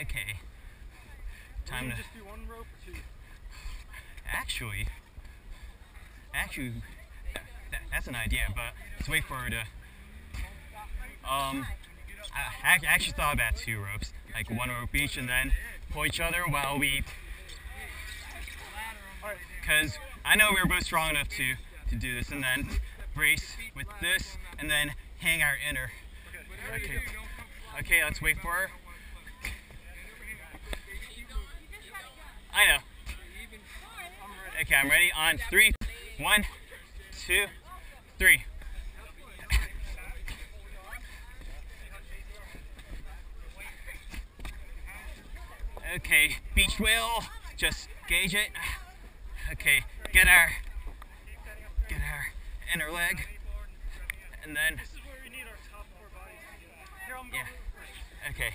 Okay. Time to just do one rope or two? actually. Actually, that, that's an idea, but let's wait for her to. Um, I, I actually thought about two ropes, like one rope each, and then pull each other while we. Because I know we were both strong enough to to do this, and then brace with this, and then hang our inner. Okay. Okay, let's wait for her. I know. Okay, I'm ready. On three. One, two, three. Okay, beach wheel. Just gauge it. Okay, get our get our inner leg, and then this is where we need our top four bodies. Here, I'm Yeah. okay.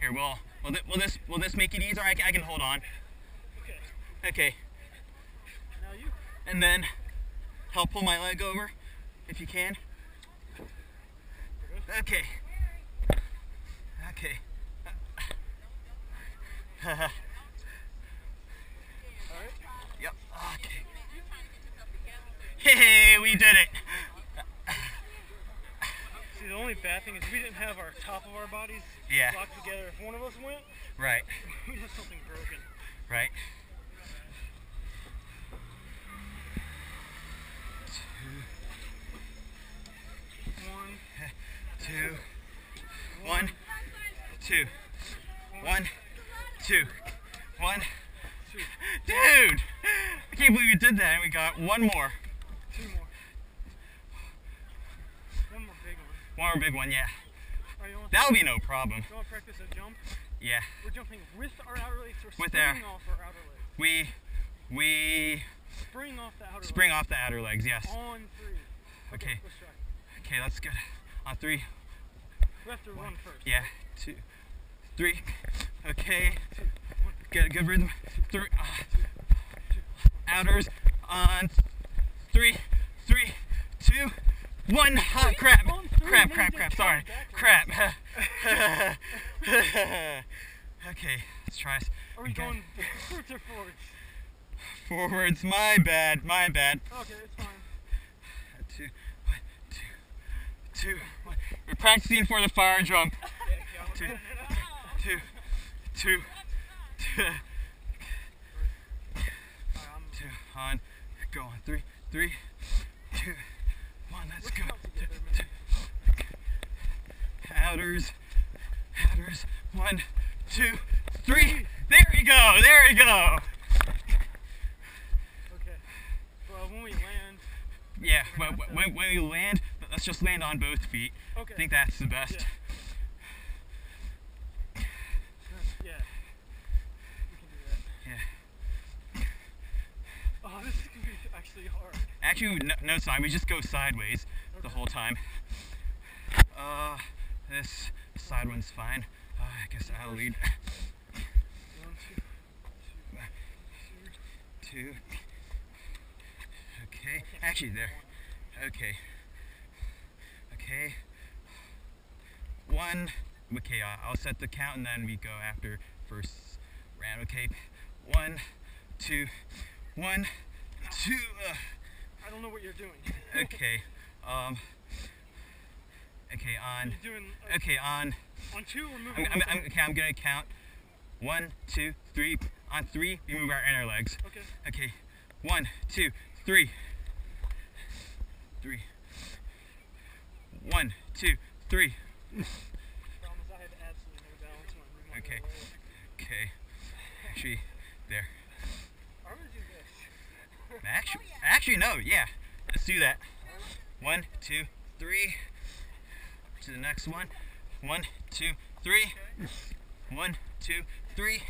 Here, will will, thi- will this will this make it easier? I, can- I can hold on. Okay, Okay, now you. and then help pull my leg over if you can. Okay. Okay. Alright. yep. Okay. Hey, we did it. See, the only bad thing is we didn't have our top of our bodies Yeah. locked together. If one of us went, Right. we'd have something broken. Right. One, Two. One. Two. One. Two. One. two, Dude! I can't believe you did that and we got one more. two more. One more big one. One more big one, yeah. That would be no problem. you want to practice a jump? Yeah. We're jumping with our outer legs or With springing our- off our outer legs. We we Spring off the outer spring off the outer legs, yes. On three. Okay. Let's try. Okay, that's good. On three. We have to run first. Yeah. Two. Three. Okay. Get a good rhythm. Three. Uh, outers. On three. Three. Two. One. Ah, crap. Crap, crap, crap. Sorry. Crap. okay, let's try. this. Are we got- going backwards or forwards? forwards? My bad. My bad. Okay, it's fine. Two. One. Two. Two. One. We're practicing for the fire jump. Two. Two. Two. Two. Two. On. Go on. Three. Three. Two. Let's go. Two, two. Outers. Outers. One. There we go. There we go. Okay. Well, when we land, Yeah. When, when, when we land, let's just land on both feet. okay. I think that's the best. Yeah. Yeah. We can do that. Yeah. Oh, this is gonna be actually hard. Actually, no, no sign. We just go sideways the whole time. Uh, this side one's fine. Uh, I guess I'll lead. One, two, Two. Okay. Actually, there. Okay. Okay. One. Okay, I'll set the count and then we go after first round. Okay. One, two, one, two. Uh, don't know what you're doing. okay. Um. Okay. On. Doing uh, Okay. On. on two. We're I'm, moving. I'm, I'm, okay, I'm gonna count. One, two, three. On three, we move our inner legs. okay. Okay. One, two, three. Three. One, two, three. Promise I have absolutely no balance when I move my Okay. Okay. Actually, there. I'm gonna do this. Actually, actually, no. Yeah. Let's do that. One, two, three. To the next one. One, two, three. One, two, three.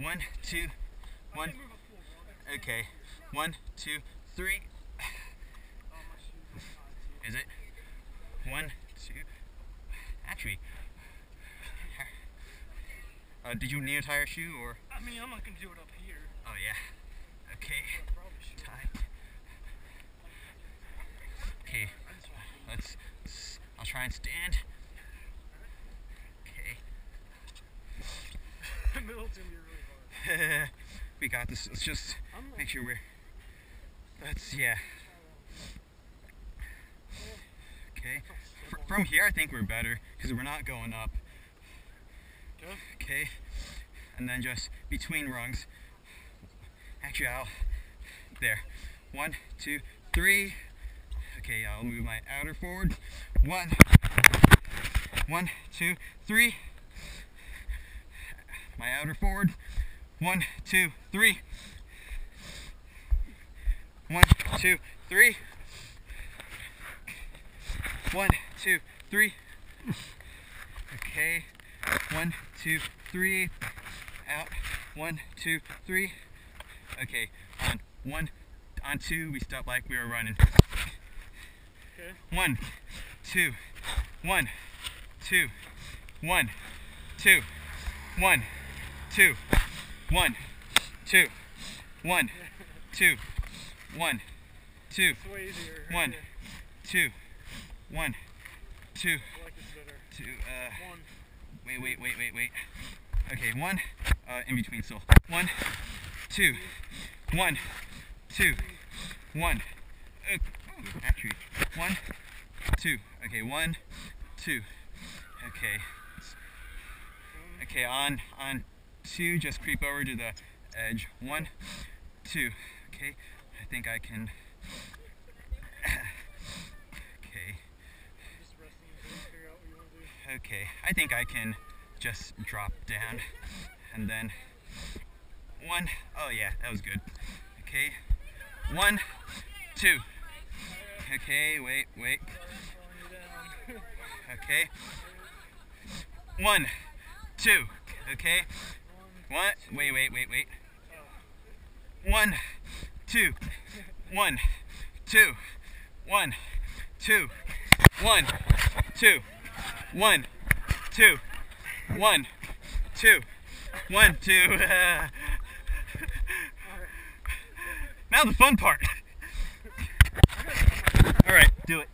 One, two, one. Move a full one. Okay. One, two, three. My shoes are hot, Is it? One, two. Actually. Uh, did you need a tire shoe or? I mean, I'm not gonna do it up here. Oh yeah. Okay. Okay. Let's, let's. I'll try and stand. Okay. Middleton, you're really hard. we got this. Let's just make sure we're. That's yeah. Okay. From here, I think we're better because we're not going up. Okay. And then just between rungs. Actually, I'll. There. One, two, three. Okay, I'll move my outer forward. One. One, two, three. My outer forward. One, two, three. One, two, three. One, two, three. Okay. One, two, three. Out. One, two, three. Okay. On one, on two, we stop like we were running. Okay. One, two, one, two, one, two, one, two, one, two, one, two, one, two, It's way easier. right one, two, one, two, I like this better. two, uh, wait, wait, wait, wait, wait. Okay, one, uh, in between still. One, two, one, two, one. Uh, actually, one, two. Okay, one, two. Okay. Okay, on, on two, just creep over to the edge. One, two. Okay, I think I can. Okay, okay. I think I can just drop down and then one. Oh yeah, that was good. Okay, one, two. Okay, wait, wait. Okay. One, two. Okay. One. Wait, wait, wait, wait. One, two. One, two. One, two. One, two. One, two. One, two. One, two. now the fun part. All right, do it.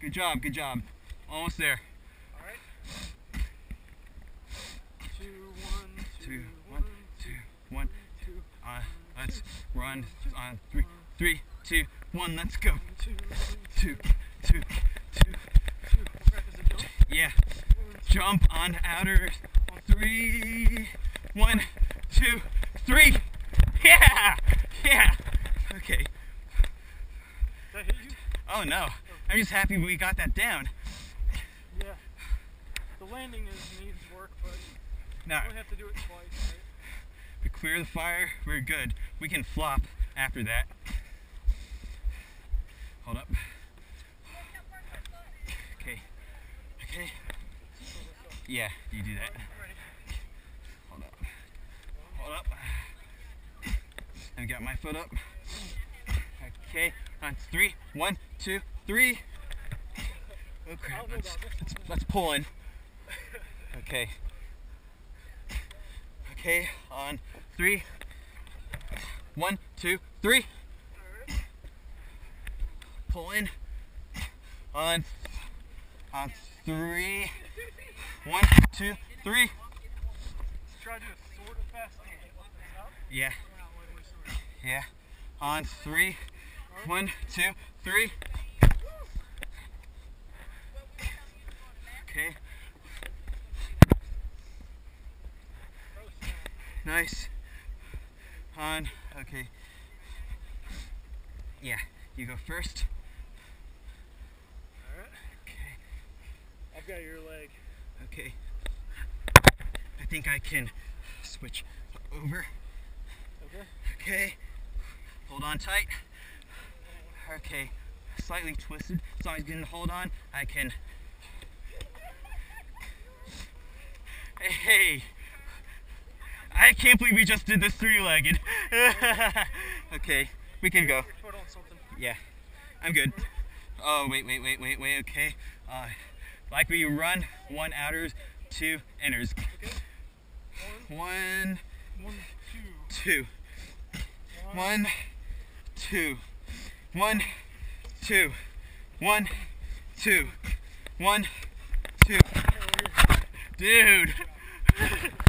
Good job, good job. Almost there. Alright. Two, one, Two, two, one, two, one. two, Uh, let's run on three, three, two, one. Let's go. Two, Two, two, two. two. Yeah. Jump on outer. Three, one, two, three. Yeah, yeah. Okay. Did that hit you? Oh no. I'm just happy we got that down. Yeah. The landing is needs work, but you only have to do it twice. Right? we clear the fire. We're good. We can flop after that. Hold up. Okay. Okay. Yeah, you do that. Hold up. Hold up. I've got my foot up. Okay, on three. One, two, three. Oh crap. Let's, let's, let's pull in. Okay. Okay, on three. One, two, three. Pull in. On. On three. One, two, three. Try to do it sort of fast. Yeah, Not like we're sort of- yeah. On three. One, two, three. Okay. Nice. On. Okay. Yeah, you go first. Alright. Okay. I've got your leg. Okay. I think I can switch over. Okay. Okay. Hold on tight. Okay. Slightly twisted. As long as you can hold on, I can. Hey. I can't believe we just did this three-legged. okay, we can go. Your foot on something. Yeah, I'm good. Oh, wait, wait, wait, wait, wait, okay. Uh, like we run, one outers, two inners. Okay. One, One, two. two. One, two. One, two, one, two, one, two. Dude.